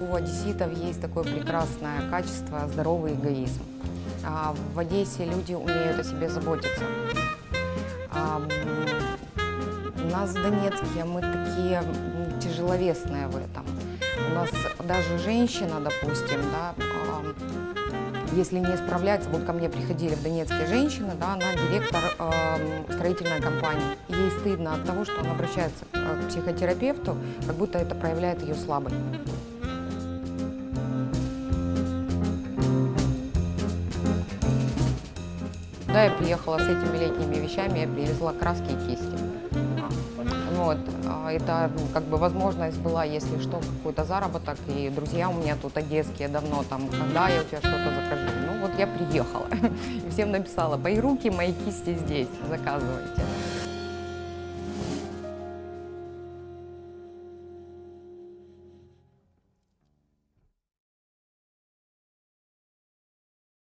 У одесситов есть такое прекрасное качество – здоровый эгоизм. А в Одессе люди умеют о себе заботиться. А у нас в Донецке мы такие тяжеловесные в этом. У нас даже женщина, допустим, да, а, если не справляется, вот ко мне приходили в Донецке женщины, да, она директор эм, строительной компании. Ей стыдно от того, что она обращается к к психотерапевту, как будто это проявляет ее слабость. Да, я приехала с этими летними вещами, я привезла краски и кисти. Вот. а Это ну, как бы возможность была, если что, какой-то заработок. И друзья у меня тут одесские давно там, когда я у тебя что-то закажу. Ну вот я приехала и всем написала, мои руки, мои кисти здесь, заказывайте.